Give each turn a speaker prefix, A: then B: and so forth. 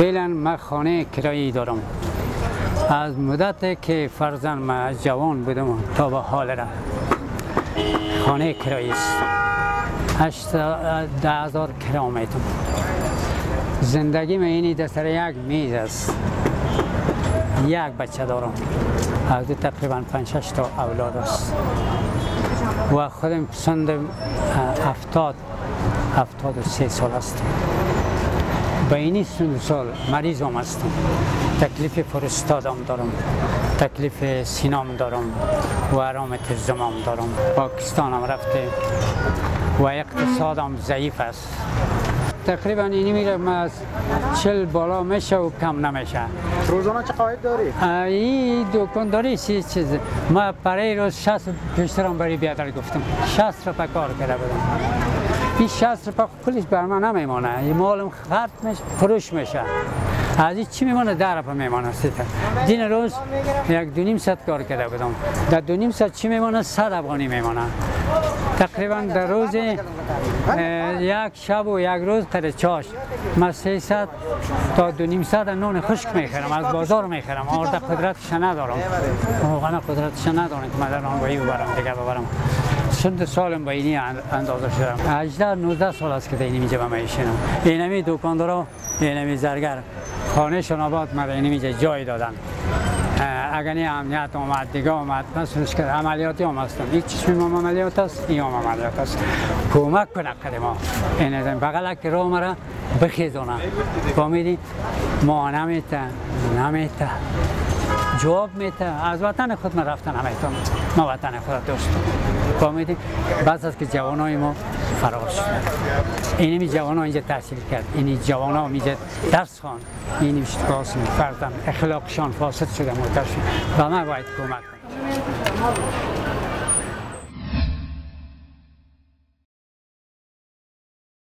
A: فعلا من خانه کرایی دارم. از مدت که فرزن من جوان بودم تا به حال را خانه کرایی است. هشت هزار کرام ایتم زندگی من اینی در سر یک میز است. یک بچه دارم. از تقریبا پنج شش تا اولاد است. و خودم پسند هفتاد هفتاد و سه سال است. به اینی سال مریض هم هستم. تکلیف فرستادم دارم. تکلیف سینام دارم و ارامت زمام دارم. پاکستانم رفته و اقتصادم ضعیف است. تقریبا اینی میره از چل بالا میشه و کم نمیشه.
B: روزانه چه قواعد داری؟
A: این دکانداری سی چیز ما برای روز 60 پیشترم برای بیادر گفتم. 60 رو کار کرده بودم. این 60 رو پولش بر من نمیمانه این مالم خرد میشه فروش میشه. از این چی میمانه در رفت میمانه سیتا دین روز یک دو نیم ست کار کرده بودم. در دو نیم ست چی میمانه صد افغانی میمانه تقریبا در روز یک شب و یک روز قدر چاش من 300 تا دو نیم ساعت نون خشک از بازار می‌خرم. آرده قدرتش ندارم. واقعا قدرتش ندارم که من در آن بایی ببرم دیگه ببرم. چند سالم با اینی اندازه شدم. 18 19 سال است که اینی میجا میشینم اینمی دکاندارا اینمی زرگر. خانه شون آباد مرا اینمی جای دادن. اگر این امنیت آمد دیگه آمد مثلش که عملیاتی هم هستم یک چشمی هم عملیات است این هم عملیات است کمک کنه قدما این ازم بغل که رو مرا بخیزونه. فهمیدی ما نمیته نمیته جواب میته از وطن خود من رفتن نمی‌تونم ما وطن خود دوست فهمیدی بعد از که جوانای ما فرار شد. اینمی جوان ها اینجا تحصیل کرد. اینی جوان ها اینجا درس خوان. اینی اشتباس فردم. اخلاقشان فاسد شده مرتر شد و من باید کمک کنم.